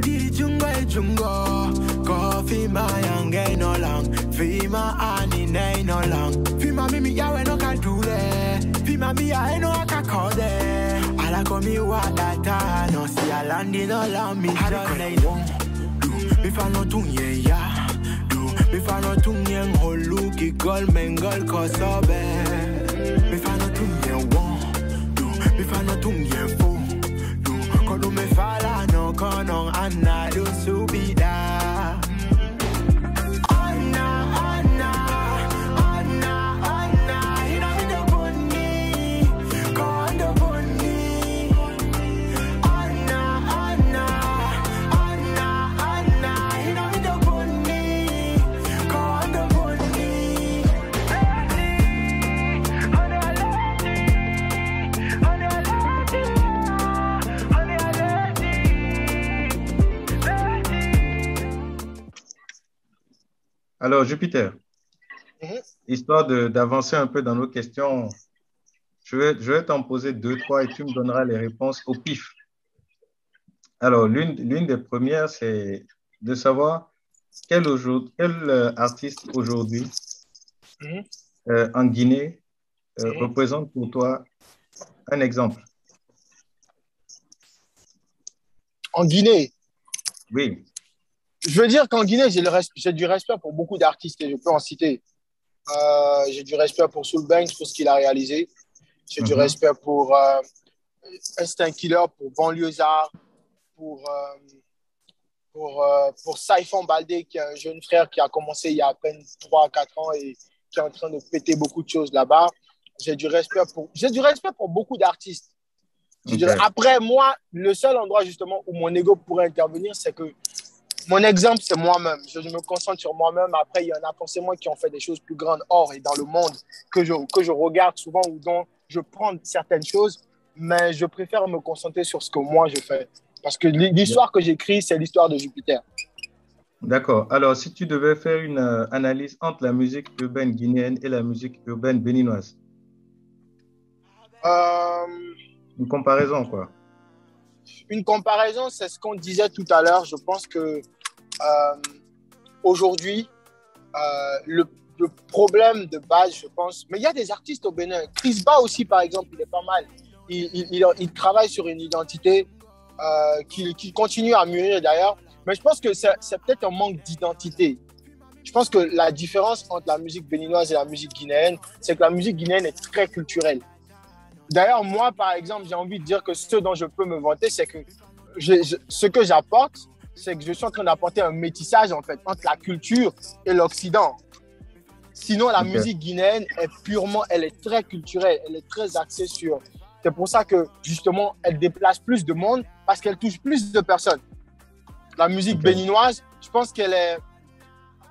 diri jungo e jungo Ko fima yange eh, no lang Fima ani nei eh, no lang Fima mimi yawe no ka dule Fima mi ya no ka kode Ala komi wa data No si alandi no lang Mi wong Du mi fa no tunye ya Du mi fa no tunye ngolu Ki gol mengol ko sobe Mi fa no tunye wong Du mi fa no tunye fo Du kodu me come on and I do to be Alors, Jupiter, Mhm. histoire d'avancer un peu dans nos questions, je vais, je vais t'en poser deux, trois et tu me donneras les réponses au pif. Alors, l'une des premières, c'est de savoir quel euh, artiste aujourd'hui Mhm. euh, en Guinée euh, Mhm. représente pour toi un exemple? En Guinée, Oui, je veux dire qu'en Guinée, j'ai du respect pour beaucoup d'artistes et je peux en citer. Euh, j'ai du respect pour Soul Banks pour ce qu'il a réalisé. J'ai du Mhm. respect pour euh, Instinct Killer, pour Banlieusard, pour, euh, pour, pour Saifon Baldé, qui est un jeune frère qui a commencé il y a à peine 3-4 ans et qui est en train de péter beaucoup de choses là-bas. J'ai du respect pour, j'ai du respect pour beaucoup d'artistes. Après, moi, le seul endroit justement où mon ego pourrait intervenir, c'est que mon exemple, c'est moi-même. Je, me concentre sur moi-même. Après, il y en a forcément qui ont fait des choses plus grandes hors et dans le monde que je, que je regarde souvent ou dont je prends certaines choses, mais je préfère me concentrer sur ce que moi je fais. Parce que l'histoire que j'écris, c'est l'histoire de Jupiter. d'accord. Alors, si tu devais faire une euh, analyse entre la musique urbaine guinéenne et la musique urbaine béninoise, Euh, une comparaison, quoi. Une comparaison, c'est ce qu'on disait tout à l'heure. Je pense que euh, aujourd'hui, euh, le, problème de base, je pense, mais il y a des artistes au Bénin. Chris Ba aussi, par exemple, il est pas mal. Il, il, il, il travaille sur une identité euh, qu'il qui continue à mûrir d'ailleurs. Mais je pense que c'est peut-être un manque d'identité. Je pense que la différence entre la musique béninoise et la musique guinéenne, c'est que la musique guinéenne est très culturelle. D'ailleurs, moi, par exemple, j'ai envie de dire que ce dont je peux me vanter, c'est que je- je- ce que j'apporte, c'est que je suis en train d'apporter un métissage, en fait, entre la culture et l'Occident. Sinon, la musique guinéenne est purement, elle est très culturelle, elle est très axée sur... C'est pour ça que, justement, elle déplace plus de monde parce qu'elle touche plus de personnes. La musique béninoise, je pense qu'elle est...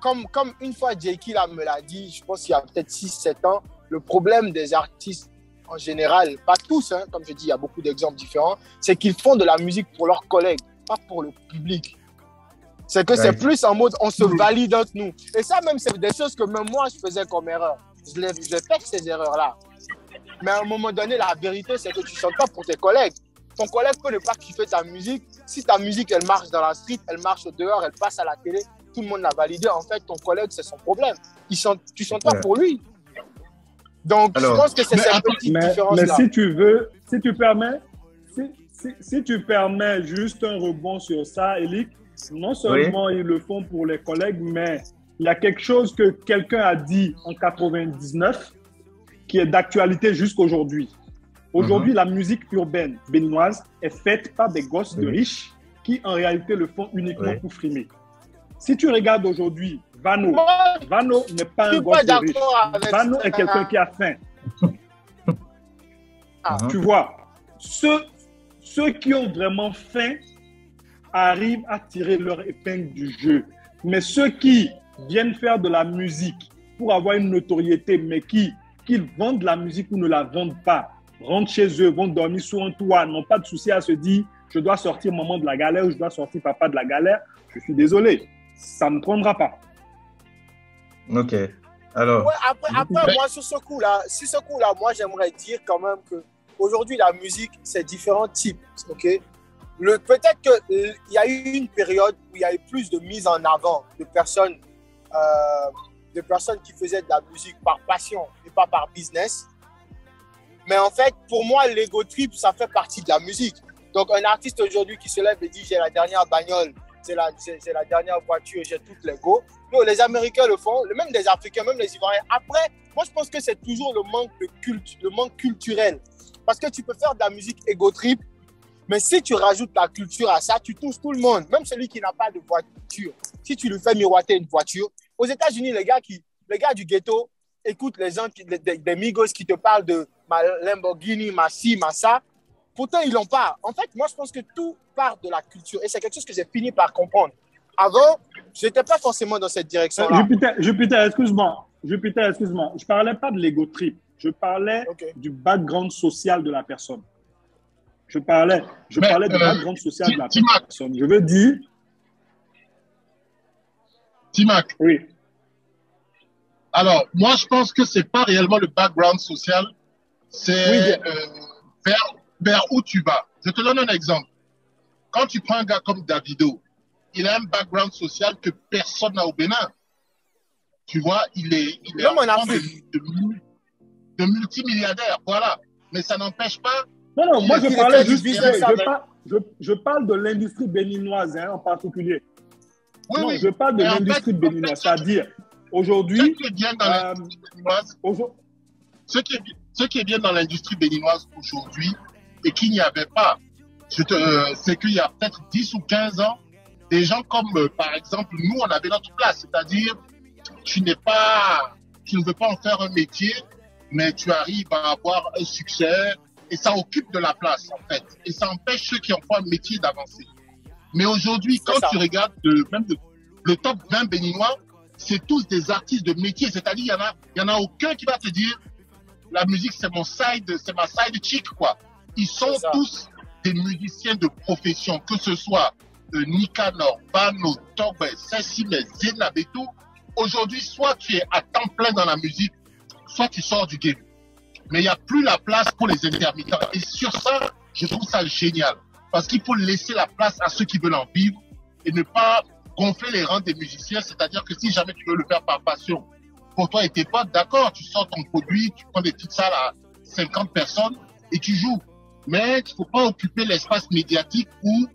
Comme, comme une fois J.K. me l'a dit, je pense qu'il y a peut-être 6-7 ans, le problème des artistes en général, pas tous, hein, comme je dis, il y a beaucoup d'exemples différents, c'est qu'ils font de la musique pour leurs collègues, pas pour le public. C'est que c'est plus en mode on se valide entre nous. Et ça, même, c'est des choses que même moi, je faisais comme erreur. Je, les- je fais ces erreurs-là. Mais à un moment donné, la vérité, c'est que tu chantes pas pour tes collègues. Ton collègue peut ne pas kiffer ta musique. Si ta musique, elle marche dans la street, elle marche dehors, elle passe à la télé, tout le monde l'a validé. En fait, ton collègue, c'est son problème. Il chante, tu chantes pas Ouais. pour lui. Donc, Alors- je pense que c'est cette petite mais- différence-là. mais si tu veux, si tu permets, si, si- si tu permets juste un rebond sur ça, Elic, non seulement ils le font pour les collègues, mais il y a quelque chose que quelqu'un a dit en 99 qui est d'actualité jusqu'aujourd'hui. Aujourd'hui, la musique urbaine béninoise est faite par des gosses de riches qui, en réalité, le font uniquement Oui. pour frimer. Si tu regardes aujourd'hui Vano, Moi, Vano n'est pas Je un suis gosse riche. d'accord avec Vano est quelqu'un qui a faim. Ah. Mhm. Tu vois, ceux, ceux qui ont vraiment faim arrivent à tirer leur épingle du jeu. Mais ceux qui viennent faire de la musique pour avoir une notoriété, mais qui, qui vendent la musique ou ne la vendent pas, rentrent chez eux, vont dormir sous un toit, n'ont pas de souci à se dire je dois sortir maman de la galère ou je dois sortir papa de la galère. Je suis désolé, ça ne prendra pas. Ok. Alors, Ouais, après, après moi, sur ce coup-là, sur ce coup-là, moi, j'aimerais dire quand même que aujourd'hui, la musique, c'est différents types, ok? Le, peut-être qu'il y a eu une période où il y a eu plus de mise en avant de personnes, euh, de personnes qui faisaient de la musique par passion et pas par business. Mais en fait, pour moi, l'ego trip, ça fait partie de la musique. Donc, un artiste aujourd'hui qui se lève et dit J'ai la dernière bagnole, c'est la, c'est, la dernière voiture, j'ai toutes les go. Non, les Américains le font, même les Africains, même les Ivoiriens. Après, moi, je pense que c'est toujours le manque de culte, le manque culturel. Parce que tu peux faire de la musique ego trip, mais si tu rajoutes la culture à ça, tu touches tout le monde, même celui qui n'a pas de voiture. Si tu lui fais miroiter une voiture, aux États-Unis, les gars, qui, les gars du ghetto écoutent les gens, qui, des, migos qui te parlent de ma Lamborghini, ma ci, ma ça. Pourtant, ils l'ont pas. En fait, moi, je pense que tout part de la culture. Et c'est quelque chose que j'ai fini par comprendre. Avant, je n'étais pas forcément dans cette direction-là. Euh, Jupiter, Jupiter excuse-moi. Jupiter, excuse-moi. Je ne parlais pas de l'ego trip. Je parlais du background social de la personne. Je parlais, je parlais du euh, background social de la personne. Je veux dire. Timac. Oui. Alors, moi, je pense que ce n'est pas réellement le background social. C'est euh, vers, vers où tu vas. Je te donne un exemple. Quand tu prends un gars comme Davido, il a un background social que personne n'a au Bénin. Tu vois, il est, il est de, de, multimilliardaire, voilà. Mais ça n'empêche pas. Non, non, moi je parlais juste, je, je, parle de l'industrie béninoise hein, en particulier. Oui, non, oui. je parle de l'industrie béninoise, c'est-à-dire aujourd'hui. Ce qui est bien dans l'industrie béninoise, ce qui est, ce qui est bien dans l'industrie béninoise aujourd'hui et qu'il n'y avait pas, euh, c'est qu'il y a peut-être 10 ou 15 ans, des gens comme, euh, par exemple, nous, on avait notre place. C'est-à-dire, tu n'es pas, tu ne veux pas en faire un métier, mais tu arrives à avoir un succès et ça occupe de la place, en fait. Et ça empêche ceux qui en font un métier d'avancer. Mais aujourd'hui, quand tu regardes même le top 20 béninois, c'est tous des artistes de métier. C'est-à-dire, il y en a, il y en a aucun qui va te dire, la musique, c'est mon side, c'est ma side chick, quoi. Ils sont tous des musiciens de profession, que ce soit de Nicanor, Bano, Togbe, et tout, aujourd'hui, soit tu es à temps plein dans la musique, soit tu sors du game. Mais il n'y a plus la place pour les intermittents. Et sur ça, je trouve ça génial. Parce qu'il faut laisser la place à ceux qui veulent en vivre et ne pas gonfler les rangs des musiciens. C'est-à-dire que si jamais tu veux le faire par passion, pour toi et tes potes, d'accord, tu sors ton produit, tu prends des petites salles à 50 personnes et tu joues. Mais il ne faut pas occuper l'espace médiatique où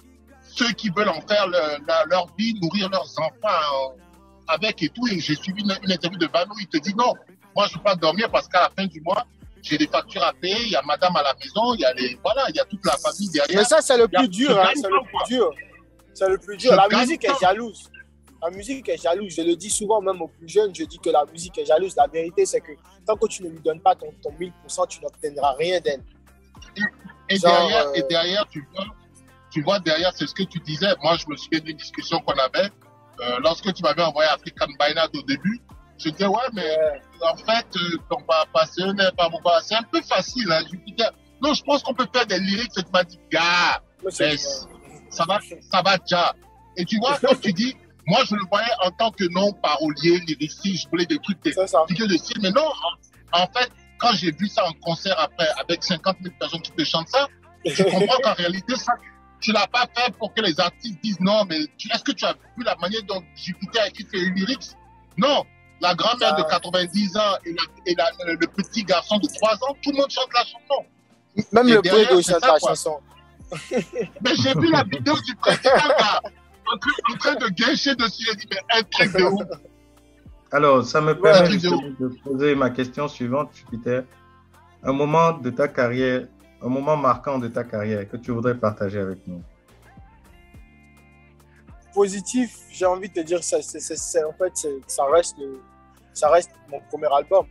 ceux qui veulent en faire leur vie, nourrir leurs enfants euh, avec et tout. Et j'ai suivi une, interview de Bano, il te dit non, moi je ne peux pas dormir parce qu'à la fin du mois, j'ai des factures à payer, il y a madame à la maison, il y a les, voilà, il y a toute la famille derrière. Mais ça, c'est le plus dur, hein, c'est le plus dur. C'est le plus dur. la musique est jalouse. La musique est jalouse. Je le dis souvent, même aux plus jeunes, je dis que la musique est jalouse. La vérité, c'est que tant que tu ne lui donnes pas ton, ton 1000%, tu n'obtiendras rien d'elle. Et, derrière, et euh, derrière, tu vois, tu vois, derrière, c'est ce que tu disais. Moi, je me souviens d'une discussion qu'on avait euh, lorsque tu m'avais envoyé African Bainad au début. Je disais, ouais, mais en fait, euh, ton pas mon C'est un peu facile, hein, Jupiter. Non, je pense qu'on peut faire des lyrics. Tu m'as dit, gars, ça va, ça va déjà. Et tu vois, comme tu dis, moi, je le voyais en tant que non parolier, lyriciste, je voulais des trucs de style. Mais non, en fait, quand j'ai vu ça en concert après, avec 50 000 personnes qui te chantent ça, je comprends qu'en réalité, ça, tu l'as pas fait pour que les artistes disent non, mais est-ce que tu as vu la manière dont Jupiter a écrit ses lyrics? Non. La grand-mère de 90 ans et, le petit garçon de 3 ans, tout le monde chante la chanson. Même le président chante la chanson. mais j'ai vu la vidéo du président en, train de gâcher dessus. J'ai dit, mais un truc de ouf. Alors, ça me permet de poser ma question suivante, Jupiter. Un moment de ta carrière un moment marquant de ta carrière que tu voudrais partager avec nous Positif, j'ai envie de te dire, ça, en fait, ça reste, ça reste mon premier album.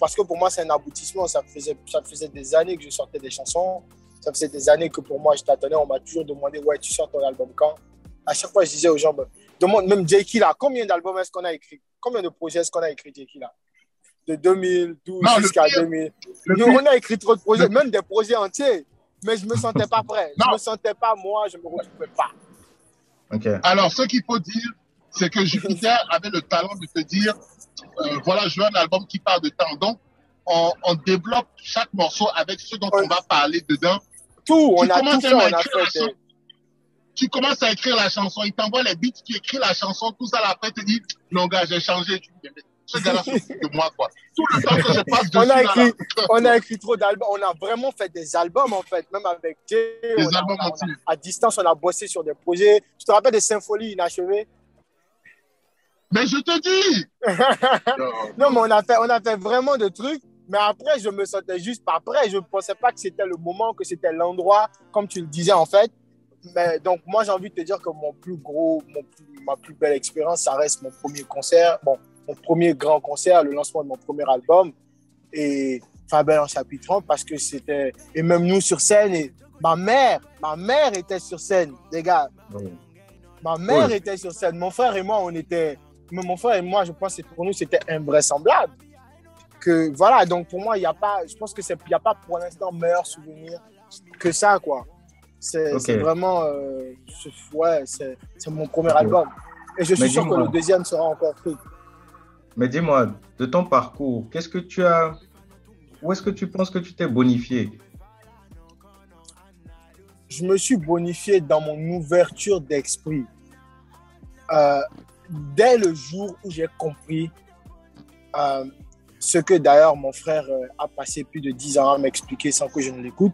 Parce que pour moi, c'est un aboutissement. Ça faisait, ça faisait des années que je sortais des chansons. Ça faisait des années que pour moi, je t'attendais. On m'a toujours demandé, ouais, tu sors ton album quand? À chaque fois, je disais aux gens, ben, demande même Jay là, combien d'albums est-ce qu'on a écrit? Combien de projets est-ce qu'on a écrit Jay là? De 2012 jusqu'à 2000. on a écrit trop de projets, même des projets entiers, mais je ne me sentais pas prêt. Je ne me sentais pas moi, je ne me retrouvais pas. Alors, ce qu'il faut dire, c'est que Jupiter avait le talent de te dire euh, voilà, je veux un album qui parle de temps. Donc, on, développe chaque morceau avec ce dont on, va parler dedans. Tout, on a tout fait, on a fait. Tu commences à écrire la chanson, il t'envoie les beats, tu écris la chanson, tout ça, là, après, tu dis, non, gars, j'ai changé. Tu dis, ce gars-là de moi, quoi. Tout le temps que je passe dessus, On a écrit, là, on a écrit trop d'albums. On a vraiment fait des albums, en fait, même avec Jay. Des on a- albums on a- entiers. à distance, on a bossé sur des projets. Tu te rappelles des symphonies inachevées? Mais je te dis! Non. Non, mais on a, fait, on a fait vraiment de trucs. Mais après, je me sentais juste pas prêt. Je ne pensais pas que c'était le moment, que c'était l'endroit, comme tu le disais, en fait. Mais donc, moi, j'ai envie de te dire que mon plus gros, mon plus- ma plus belle expérience, ça reste mon premier concert. Bon, mon premier grand concert, le lancement de mon premier album. Et Fabel en chapitre 30, parce que c'était. Et même nous sur scène. Et ma mère, ma mère était sur scène, les gars. Ma mère était sur scène. Mon frère et moi, on était. Mais mon frère et moi, je pense que pour nous, c'était invraisemblable. Que voilà, donc pour moi, il n'y a pas. Je pense que c'est, il n'y a pas pour l'instant meilleur souvenir que ça, quoi. C'est, vraiment. euh, ouais, c'est, mon premier album. Et je suis Mais sûr que le deuxième sera encore truc. Mais dis-moi, de ton parcours, qu'est-ce que tu as. Où est-ce que tu penses que tu t'es bonifié? Je me suis bonifié dans mon ouverture d'esprit. Euh, dès le jour où j'ai compris euh, ce que d'ailleurs mon frère a passé plus de 10 ans à m'expliquer sans que je ne l'écoute,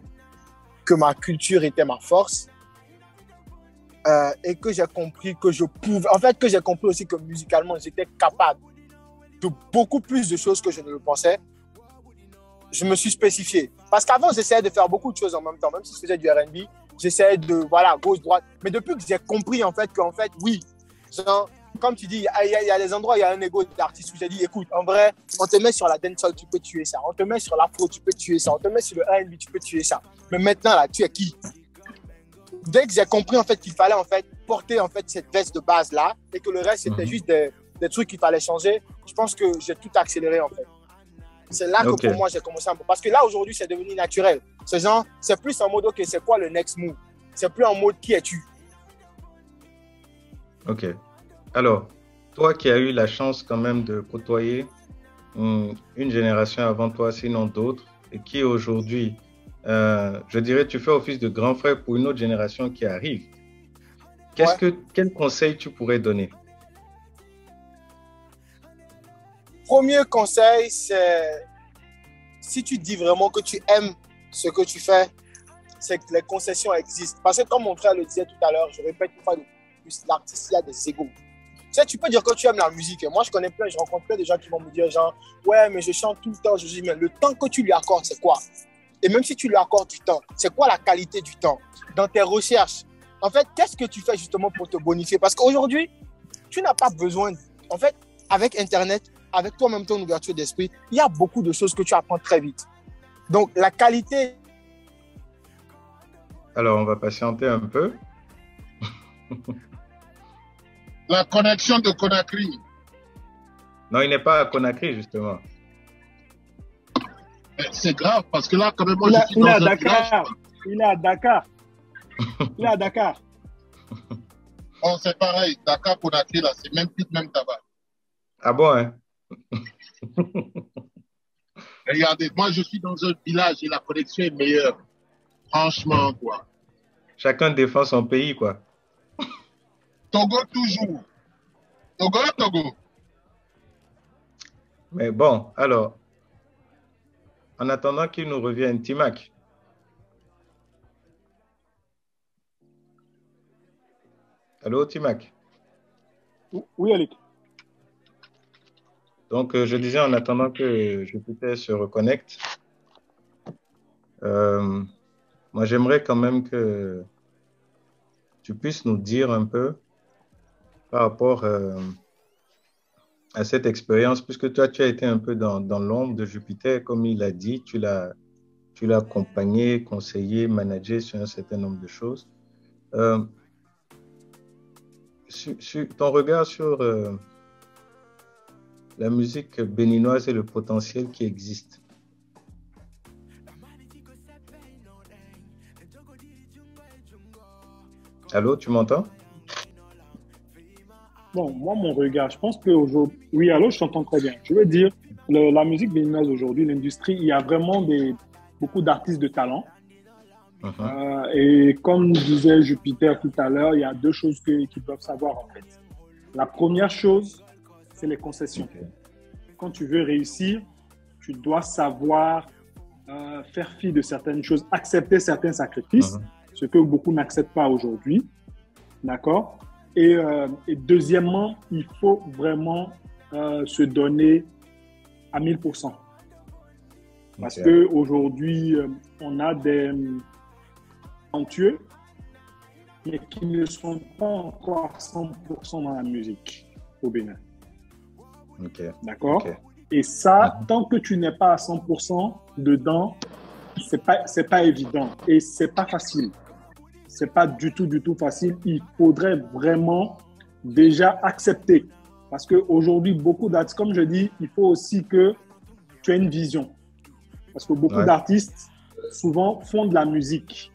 que ma culture était ma force euh, et que j'ai compris que je pouvais, en fait que j'ai compris aussi que musicalement j'étais capable de beaucoup plus de choses que je ne le pensais, je me suis spécifié. Parce qu'avant j'essayais de faire beaucoup de choses en même temps, même si je faisais du R&B, j'essayais de, voilà, gauche, droite. Mais depuis que j'ai compris, en fait, qu'en fait, oui, genre, comme tu dis, il y, a- il y a des endroits, il y a un ego d'artiste où j'ai dit, écoute, en vrai, on te met sur la dancehall, tu peux tuer ça. On te met sur l'afro, tu peux tuer ça. On te met sur le R&B, tu peux tuer ça. Mais maintenant, là, tu es qui? Dès que j'ai compris, en fait, qu'il fallait, en fait, porter, en fait, cette veste de base-là et que le reste, c'était Mhm. juste des, des trucs qu'il fallait changer, je pense que j'ai tout accéléré, en fait. C'est là que pour moi, j'ai commencé un peu. Parce que là, aujourd'hui, c'est devenu naturel. C'est genre, c'est plus en mode, OK, c'est quoi le next move? C'est plus en mode, qui es-tu? Ok. Alors, toi qui as eu la chance quand même de côtoyer hum, une génération avant toi, sinon d'autres, et qui aujourd'hui, euh, je dirais, tu fais office de grand frère pour une autre génération qui arrive. Que, quel conseil tu pourrais donner? Premier conseil, c'est si tu dis vraiment que tu aimes ce que tu fais, c'est que les concessions existent. Parce que comme mon frère le disait tout à l'heure, je répète une fois de plus, l'artiste, il a des égaux. Sais, tu peux dire que tu aimes la musique. Moi, je connais plein, je rencontre plein de gens qui vont me dire genre, ouais, mais je chante tout le temps. Je dis, mais le temps que tu lui accordes, c'est quoi? Et même si tu lui accordes du temps, c'est quoi la qualité du temps Dans tes recherches, en fait, qu'est-ce que tu fais justement pour te bonifier? Parce qu'aujourd'hui, tu n'as pas besoin, en fait, avec Internet, avec toi-même ton ouverture d'esprit, il y a beaucoup de choses que tu apprends très vite. Donc, la qualité, Alors, on va patienter un peu. La connexion de Conakry. Non, il n'est pas à Conakry, justement. Eh, C'est grave parce que là, quand même, moi, Il, je a- suis il dans est à un village. Dakar. Il est à Dakar. Il est à Dakar. Bon, c'est pareil. Dakar, Conakry, là, c'est même plus même tabac. Ah bon, hein? Regardez, moi, je suis dans un village et la connexion est meilleure. Franchement, quoi. Chacun défend son pays, quoi. Togo, toujours. Togo, Togo. Mais bon, alors, en attendant qu'il nous revienne, Timac, allô, Timac? Oui, Alec. Donc, euh, je disais en attendant que Jupiter se reconnecte, euh, moi j'aimerais quand même que tu puisses nous dire un peu par rapport euh, à cette expérience, puisque toi tu as été un peu dans, l'ombre de Jupiter, comme il a dit, tu l'as accompagné, conseillé, managé sur un certain nombre de choses. Euh, sur ton regard sur euh, la musique béninoise et le potentiel qui existe. Allô, tu m'entends? Bon, moi, mon regard, je pense qu'aujourd'hui. Oui, allô, je t'entends très bien. Je veux dire, le- la musique béninoise aujourd'hui, l'industrie, il y a vraiment des, beaucoup d'artistes de talent. Mhm. Euh, et comme disait Jupiter tout à l'heure, il y a deux choses qu'ils doivent savoir en fait. La première chose, c'est les concessions. Quand tu veux réussir, tu dois savoir euh, faire fi de certaines choses, accepter certains sacrifices, Mhm. ce que beaucoup n'acceptent pas aujourd'hui. D'accord? Et, euh, et deuxièmement, il faut vraiment euh, se donner à 1000%. Parce qu'aujourd'hui, on a des euh, talentueux, mais qui ne sont pas encore à 100% dans la musique au Bénin. D'accord? Et ça, Mhm. tant que tu n'es pas à 100% dedans, c'est pas, c'est pas évident et c'est pas facile. C'est pas du tout, du tout facile. Il faudrait vraiment déjà accepter. Parce qu'aujourd'hui, beaucoup d'artistes, comme je dis, il faut aussi que tu aies une vision. Parce que beaucoup Ouais. d'artistes, souvent, font de la musique.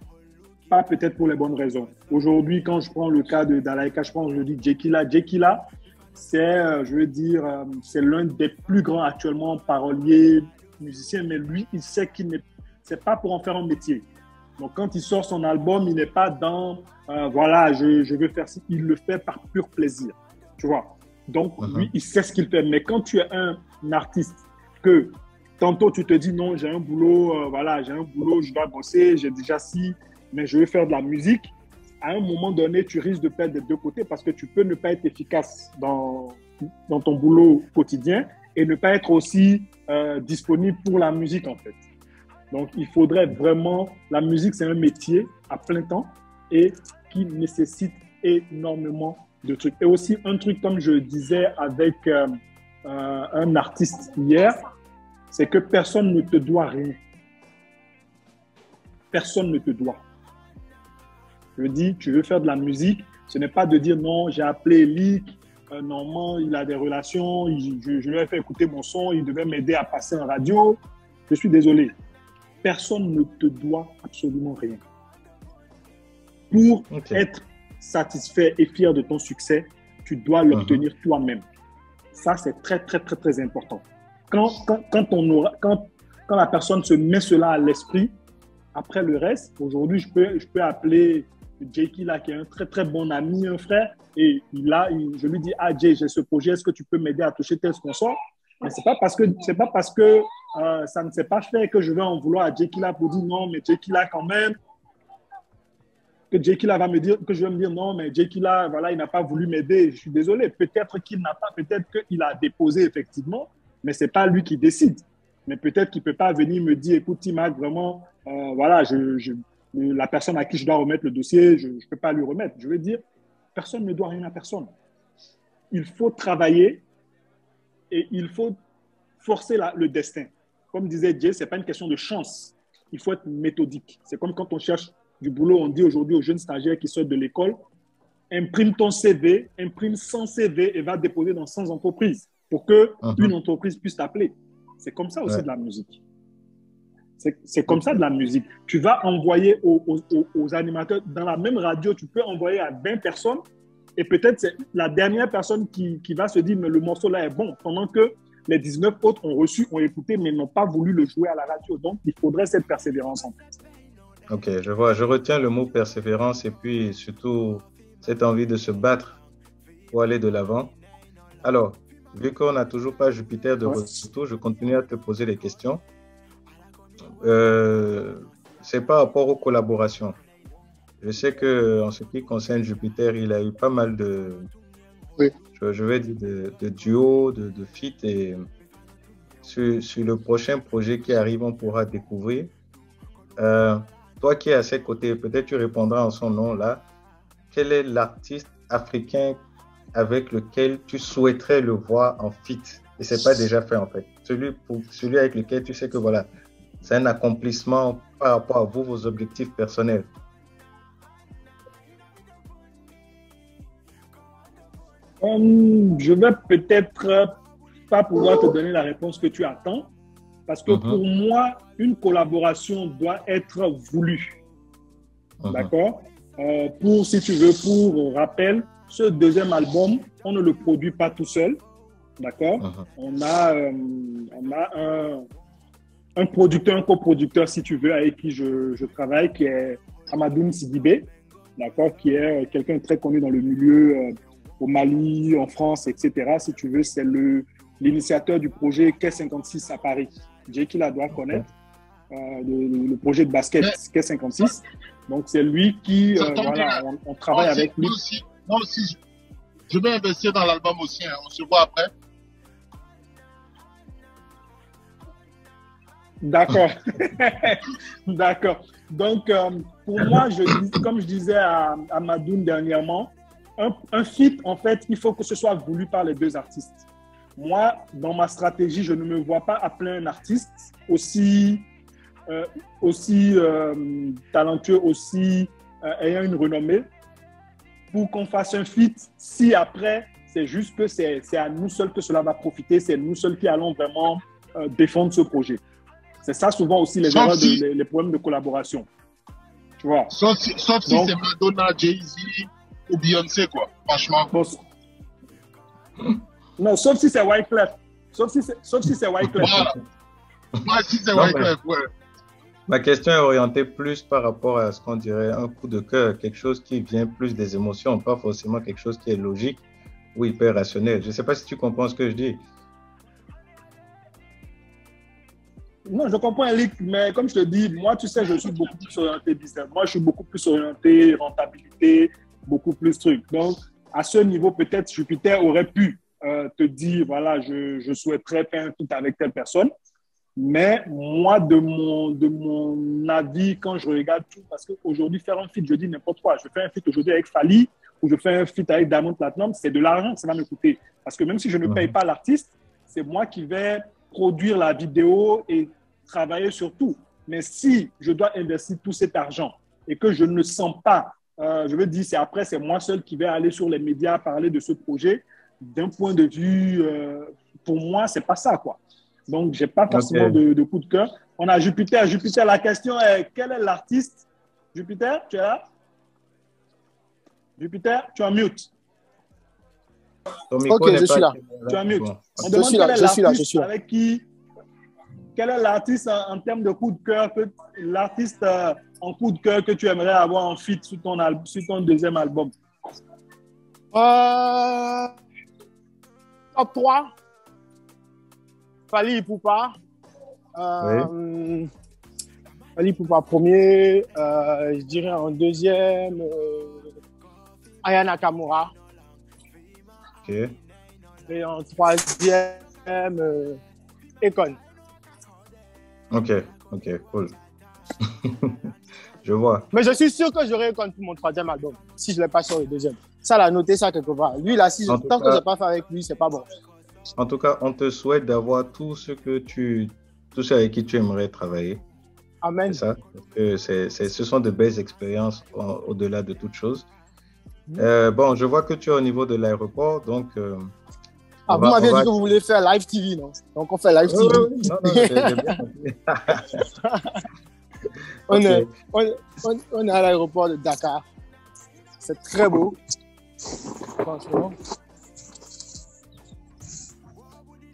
Pas peut-être pour les bonnes raisons. Aujourd'hui, quand je prends le cas de Dalaika, je pense, je dis Jekila. Jekila, c'est, euh, je veux dire, euh, c'est l'un des plus grands actuellement paroliers, musiciens, mais lui, il sait qu'il n'est, c'est pas pour en faire un métier. Donc, quand il sort son album, il n'est pas dans, euh, voilà, je, je veux faire ça. Il le fait par pur plaisir. Tu vois? Donc, Mhm. lui, il sait ce qu'il fait. Mais quand tu es un artiste que tantôt tu te dis non, j'ai un boulot, euh, voilà, j'ai un boulot, je dois bosser, j'ai déjà si, mais je veux faire de la musique. À un moment donné, tu risques de perdre des deux côtés parce que tu peux ne pas être efficace dans, dans ton boulot quotidien et ne pas être aussi euh, disponible pour la musique en fait. Donc, il faudrait vraiment, la musique, c'est un métier à plein temps et qui nécessite énormément de trucs. Et aussi, un truc, comme je disais avec euh, euh, un artiste hier, c'est que personne ne te doit rien. Personne ne te doit. Je dis, tu veux faire de la musique, ce n'est pas de dire non, j'ai appelé Lick, euh, normalement il a des relations, je, je lui ai fait écouter mon son, il devait m'aider à passer en radio. Je suis désolé. Personne ne te doit absolument rien. Pour être satisfait et fier de ton succès, tu dois l'obtenir toi-même. Ça, c'est très, très, très, très important. Quand, quand, quand, on aura, quand, quand la personne se met cela à l'esprit, après le reste, aujourd'hui, je peux, je peux appeler Jakey là, qui est un très, très bon ami, un frère, et il a, je lui dis, ah Jay, j'ai ce projet, est-ce que tu peux m'aider à toucher tel sponsor? Mais c'est pas parce que, c'est pas parce que euh, ça ne s'est pas fait que je vais en vouloir à Jakey là pour dire non, mais Jakey là quand même, que Jakey là va me dire, que je vais me dire non, mais Jakey là, voilà, il n'a pas voulu m'aider. Je suis désolé. Peut-être qu'il n'a pas, peut-être qu'il a déposé effectivement, mais c'est pas lui qui décide. Mais peut-être qu'il peut pas venir me dire, écoute, Timac, vraiment, euh, voilà, je, la personne à qui je dois remettre le dossier, je ne peux pas lui remettre. Je veux dire, personne ne doit rien à personne. Il faut travailler et il faut forcer le destin. Comme disait Jay, ce n'est pas une question de chance. Il faut être méthodique. C'est comme quand on cherche du boulot, on dit aujourd'hui aux jeunes stagiaires qui sortent de l'école, imprime ton CV, imprime 100 CV et va déposer dans 100 entreprises pour que Mhm. une entreprise puisse t'appeler. C'est comme ça aussi Ouais. de la musique. C'est comme ça de la musique. Tu vas envoyer aux, aux- aux- aux animateurs, dans la même radio, tu peux envoyer à 20 personnes et peut-être c'est la dernière personne qui, qui va se dire, mais le morceau là est bon, pendant que les 19 autres ont reçu, ont écouté, mais n'ont pas voulu le jouer à la radio. Donc, il faudrait cette persévérance en fait. Ok, je vois. Je retiens le mot persévérance et puis surtout cette envie de se battre pour aller de l'avant. Alors, vu qu'on n'a toujours pas Jupiter de retour, je continue à te poser des questions. Euh, c'est par rapport aux collaborations. Je sais que en ce qui concerne Jupiter, il a eu pas mal de, Oui. Je, vais dire de, duos, de, feats et sur, sur le prochain projet qui arrive, on pourra découvrir. Euh, toi qui es à ses côtés, peut-être tu répondras en son nom là. Quel est l'artiste africain avec lequel tu souhaiterais le voir en feat? Et c'est pas déjà fait en fait. Celui avec lequel tu sais que voilà, c'est un accomplissement par rapport à vous, vos objectifs personnels. Hum, je vais peut-être euh, pas pouvoir te donner la réponse que tu attends, parce que Mhm. pour moi, une collaboration doit être voulue. Mhm. D'accord? Euh, Pour, si tu veux, pour rappel, ce deuxième album, on ne le produit pas tout seul. D'accord? Mhm. on a, euh, on a un, un producteur, un coproducteur, si tu veux, avec qui je, je travaille, qui est Amadoun Sidibé, d'accord, qui est quelqu'un de très connu dans le milieu euh, au Mali, en France, etc. Si tu veux, c'est le l'initiateur du projet K56 à Paris. Jake la doit connaître, euh, le, le, projet de basket K56. Donc, c'est lui qui, euh, voilà, on, on travaille moi aussi, avec lui. Moi aussi, moi aussi, je vais investir dans l'album aussi. hein. On se voit après. D'accord. D'accord. Donc, euh, pour moi, je, comme je disais à, à Madoun dernièrement, un, un feat, en fait, il faut que ce soit voulu par les deux artistes. Moi, dans ma stratégie, je ne me vois pas appeler un artiste aussi, euh, aussi euh, talentueux, aussi euh, ayant une renommée, pour qu'on fasse un feat si après, c'est juste que c'est à nous seuls que cela va profiter, c'est nous seuls qui allons vraiment défendre ce projet. C'est ça souvent aussi les Sauf erreurs, de- si- les, les problèmes de collaboration. Tu vois Sauf si, sauf si Donc- c'est Madonna, Jay-Z ou Beyoncé, quoi. Franchement. Bon, non, sauf si c'est Wyclef. Sauf si c'est sauf si c'est Wyclef. Voilà. Moi, si c'est Wyclef, ouais. Ma question est orientée plus par rapport à ce qu'on dirait un coup de cœur, quelque chose qui vient plus des émotions, pas forcément quelque chose qui est logique ou hyper rationnel. Je ne sais pas si tu comprends ce que je dis. Non, je comprends, Eric, mais comme je te dis, moi, tu sais, je suis beaucoup plus orienté business. Moi, je suis beaucoup plus orienté rentabilité, beaucoup plus truc. Donc, à ce niveau, peut-être Jupiter aurait pu euh, te dire, voilà, je, je souhaiterais faire un feat avec telle personne. Mais moi, de mon, de mon avis, quand je regarde tout, parce qu'aujourd'hui, faire un feat, je dis n'importe quoi. Je fais un feat aujourd'hui avec Fali ou je fais un feat avec Diamond Platinum, c'est de l'argent que ça va me coûter. Parce que même si je ne paye pas l'artiste, c'est moi qui vais produire la vidéo et travailler sur tout. Mais si je dois investir tout cet argent et que je ne sens pas, euh, je veux dire, c'est après, c'est moi seul qui vais aller sur les médias parler de ce projet, d'un point de vue, euh, pour moi, c'est pas ça, quoi. Donc, j'ai pas forcément de, de coup de cœur. On a Jupiter. Jupiter, la question est, quel est l'artiste? Jupiter, tu es là? Jupiter, tu es en mute. Ok, je suis là. Tu as mute. Bon. On Je demande suis là, quel est je suis là, je l'artiste suis là. avec qui. Quel est l'artiste en, en termes de coup de cœur, que l'artiste euh, en coup de cœur que tu aimerais avoir en feat sur ton, al- sur ton deuxième album? Euh, top 3. Fali Poupa. Euh, Fali Poupa premier. Euh, je dirais en deuxième. Euh, Ayana Nakamura. Ok. Et en troisième. Euh, Econ. Ok, ok, cool. je vois. Mais je suis sûr que j'aurai Econ pour mon troisième album. Si je ne l'ai pas sur le deuxième. Ça, là, notez ça quelque part. Lui, là, si je- tant que cas- je n'ai pas fait avec lui, c'est pas bon. En tout cas, on te souhaite d'avoir tout ce que tu, tout ce avec qui tu aimerais travailler. Amen. C'est ça. Que c'est, c'est- ce sont de belles expériences au- au-delà de toute chose. Euh, bon, je vois que tu es au niveau de l'aéroport, donc. euh, Ah, vous va- m'aviez on va- dit que vous voulez faire live TV, non? Donc, on fait live TV. oui, oui. Non, non, j'ai- j'ai bien compris. On, Ok. est, on, on- on est à l'aéroport de Dakar. C'est très beau. Franchement.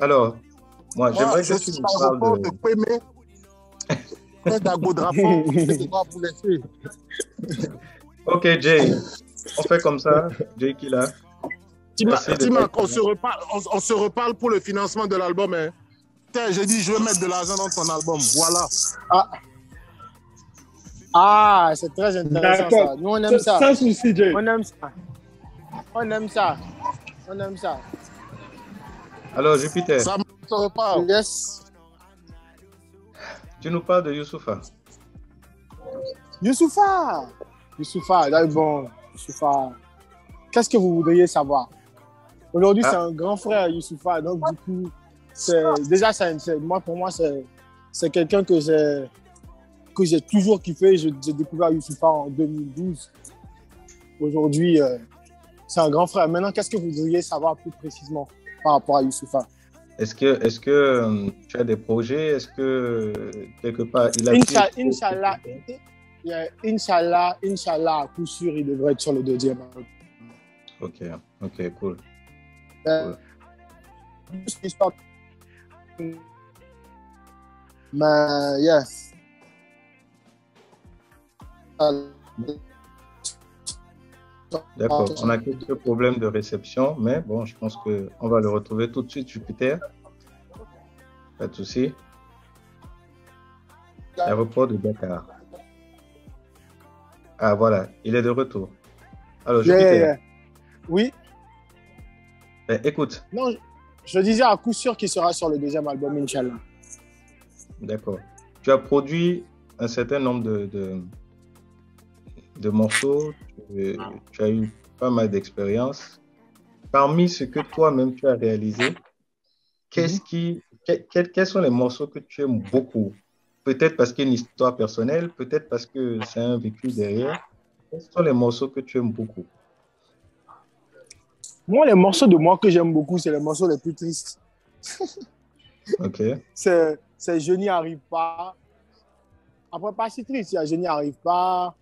Alors, moi, j'aimerais je que tu nous parles de. de. Ok, Jay, on fait comme ça. Jay qui t'être on se reparle, on, on se reparle pour le financement de l'album. Hein. Tiens, j'ai dit, je vais mettre de l'argent dans ton album. Voilà. Ah, c'est très intéressant ça. Nous, on aime ça. Sans souci, Jay. On aime ça. On aime ça. On aime ça. Alors, Jupiter, Ça on se reparle. Yes. tu nous parles de Youssoufa. Youssoufa. Youssoufa, là, bon, Youssoufa. Qu'est-ce que vous voudriez savoir? Aujourd'hui, Ah. c'est un grand frère, Youssoufa. Donc, du coup, c'est, déjà, c'est- moi, pour moi, c'est, c'est quelqu'un que j'ai, que j'ai toujours kiffé. J'ai découvert Youssoufa en 2012. Aujourd'hui, euh, c'est un grand frère. Maintenant, qu'est-ce que vous voudriez savoir plus précisément par rapport à Youssoufa Est-ce que, est-ce que euh, tu as des projets? Est-ce que euh, quelque part il a Incha- pris- Inch'Allah, Yeah, Inch'Allah, Inch'Allah, à coup sûr, il devrait être sur le deuxième. Ok, ok, cool. Euh, l'histoire- Mais, yeah. D'accord, on a quelques problèmes de réception, mais bon, je pense qu'on va le retrouver tout de suite, Jupiter. Pas de souci. Aéroport de Dakar. Ah, voilà, il est de retour. Alors, Jupiter. Oui. Ben, écoute. Non, je disais à coup sûr qu'il sera sur le deuxième album, Inch'Allah. D'accord. Tu as produit un certain nombre de, de, morceaux, tu, as eu pas mal d'expérience. Parmi ce que toi-même tu as réalisé, qu'est-ce mhm. qui, quels sont les morceaux que tu aimes beaucoup? Peut-être parce qu'il y a une histoire personnelle, peut-être parce que c'est un vécu derrière. Quels sont les morceaux que tu aimes beaucoup? Moi, les morceaux de moi que j'aime beaucoup, c'est les morceaux les plus tristes. ok. C'est Je n'y arrive pas. Après, pas si triste, il y a Je n'y arrive pas.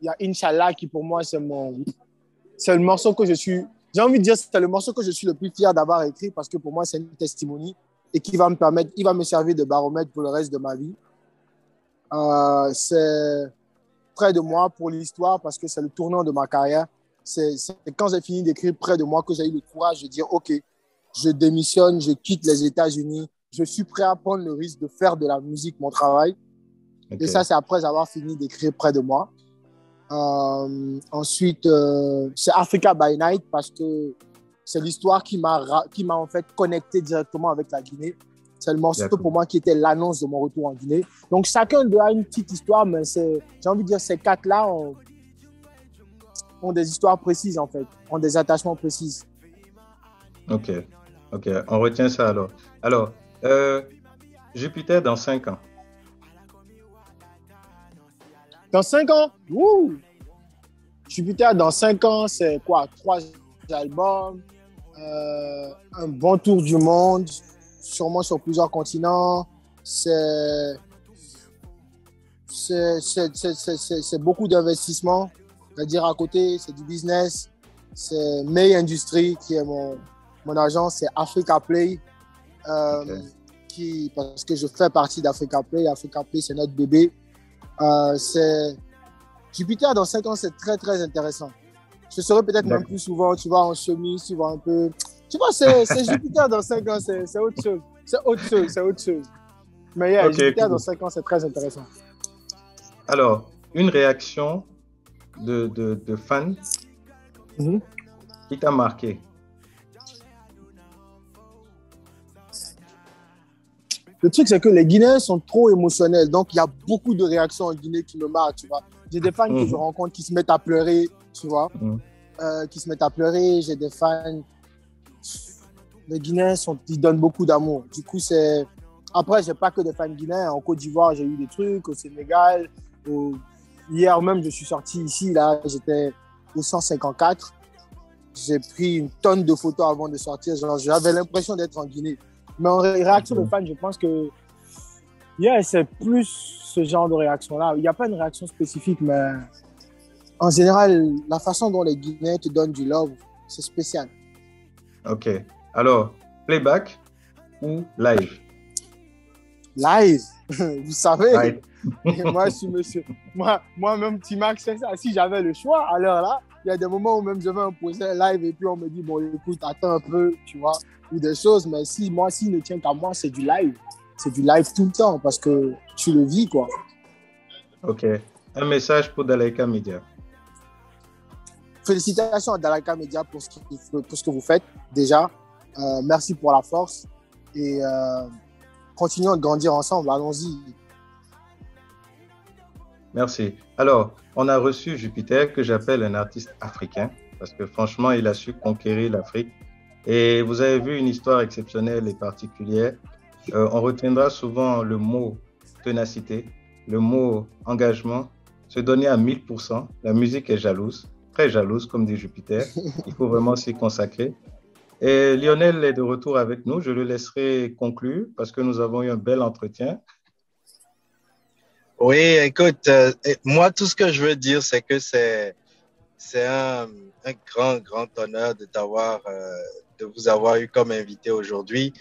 Il y a Inch'Allah qui, pour moi, c'est mon. C'est le morceau que je suis. J'ai envie de dire, c'est le morceau que je suis le plus fier d'avoir écrit parce que pour moi, c'est une testimony et qui va me permettre, il va me servir de baromètre pour le reste de ma vie. Euh, c'est près de moi pour l'histoire parce que c'est le tournant de ma carrière. C'est quand j'ai fini d'écrire près de moi que j'ai eu le courage de dire OK, je démissionne, je quitte les États-Unis, je suis prêt à prendre le risque de faire de la musique mon travail. Et ça, c'est après avoir fini d'écrire près de moi. Euh, ensuite, euh, c'est Africa by Night parce que c'est l'histoire qui m'a qui m'a en fait connecté directement avec la Guinée. C'est le morceau pour moi qui était l'annonce de mon retour en Guinée. Donc chacun a une petite histoire, mais c'est, j'ai envie de dire ces quatre-là ont, ont, des histoires précises en fait, ont des attachements précis. Ok, ok, on retient ça alors. Alors, euh, Jupiter dans cinq ans. Dans cinq ans, Wouh Jupiter dans cinq ans, c'est quoi? Trois albums, euh, un bon tour du monde, sûrement sur plusieurs continents. C'est c'est beaucoup d'investissement. C'est-à-dire à côté, c'est du business. C'est May Industry qui est mon, mon agence, c'est Africa Play. Euh, qui, parce que je fais partie d'Africa Play. Africa Play, c'est notre bébé. Euh, c'est Jupiter dans 5 ans, c'est très très intéressant. Je serai peut-être même plus souvent, tu vois, en chemise, tu vois, un peu. Tu vois, c'est Jupiter dans 5 ans, c'est autre chose. C'est autre chose, c'est autre chose. Mais yeah, Jupiter dans 5 ans, c'est très intéressant. Alors, une réaction de, de, de fans mm-hmm. qui t'a marqué? Le truc, c'est que les Guinéens sont trop émotionnels. Donc, il y a beaucoup de réactions en Guinée qui me marquent, tu vois. J'ai des fans que je mhm. rencontre qui se mettent à pleurer, tu vois, mhm. euh, qui se mettent à pleurer. J'ai des fans. Les Guinéens, sont, ils donnent beaucoup d'amour. Du coup, c'est. Après, j'ai pas que des fans guinéens. En Côte d'Ivoire, j'ai eu des trucs. Au Sénégal. Hier même, je suis sorti ici. Là, j'étais au 154. J'ai pris une tonne de photos avant de sortir. J'avais l'impression d'être en Guinée. Mais en réaction de fans, je pense que yeah, c'est plus ce genre de réaction-là. Il n'y a pas une réaction spécifique, mais en général, la façon dont les Guinéens te donnent du love, c'est spécial. Ok. Alors, playback ou live? Live, vous savez. moi, je suis monsieur. Moi, moi-même, T-Max, c'est ça. Si j'avais le choix, alors là, il y a des moments où même je vais imposer un live et puis on me dit, bon, écoute, attends un peu, tu vois, ou des choses. Mais si moi, s'il ne tient qu'à moi, c'est du live c'est du live tout le temps parce que tu le vis, quoi. Ok. Un message pour Daleka Media. Félicitations à Daleka Media pour ce, que vous faites déjà. Euh, merci pour la force et euh, continuons de grandir ensemble. Allons-y. Merci. Alors, on a reçu Jupiter, que j'appelle un artiste africain, parce que franchement, il a su conquérir l'Afrique. Et vous avez vu une histoire exceptionnelle et particulière euh, on retiendra souvent le mot ténacité, le mot engagement, se donner à 1000%. La musique est jalouse, très jalouse, comme dit Jupiter. Il faut vraiment s'y consacrer. Et Lionel est de retour avec nous. Je le laisserai conclure parce que nous avons eu un bel entretien. Oui, écoute, euh, moi, tout ce que je veux dire, c'est que c'est c'est un, grand, grand honneur de t'avoir, euh, de vous avoir eu comme invité aujourd'hui.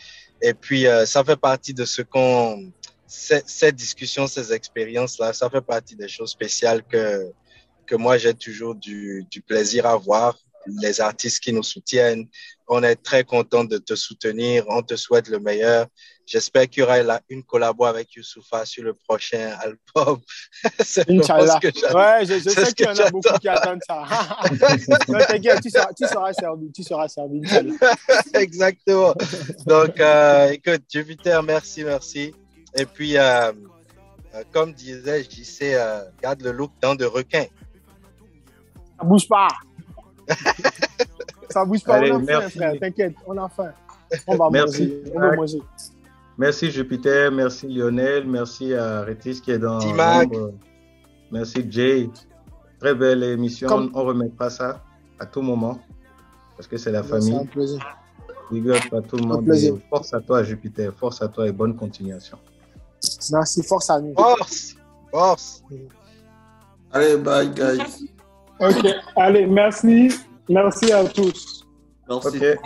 Et puis, euh, ça fait partie de ce qu'on ces discussions, ces expériences-là, ça fait partie des choses spéciales que, que moi, j'ai toujours du, du plaisir à voir les artistes qui nous soutiennent. On est très content de te soutenir. On te souhaite le meilleur. J'espère qu'il y aura là une collabo avec Youssoufa sur le prochain album. Inch'Allah. Ouais, je, je sais qu'il y en a beaucoup qui attendent ça. non, t'inquiète, tu seras, tu seras servi. Tu seras servi. Exactement. Donc, euh, écoute, Jupiter, merci, merci. Et puis, euh, euh, comme disait JC, euh, garde le look dans de requin. Ça bouge pas. ça bouge pas. Allez, on a faim, frère. T'inquiète, on a faim. On va merci. manger. On va manger. Merci Jupiter, merci Lionel, merci à Rétis qui est dans l'ombre. Merci Jay. Très belle émission. Comme... On remettra ça à tout moment parce que c'est la famille. C'est un plaisir. Big up à tout le monde. Et force à toi Jupiter, force à toi et bonne continuation. Merci, force à nous. Force, force. Allez, bye guys. Ok, allez, merci. Merci à tous. Merci.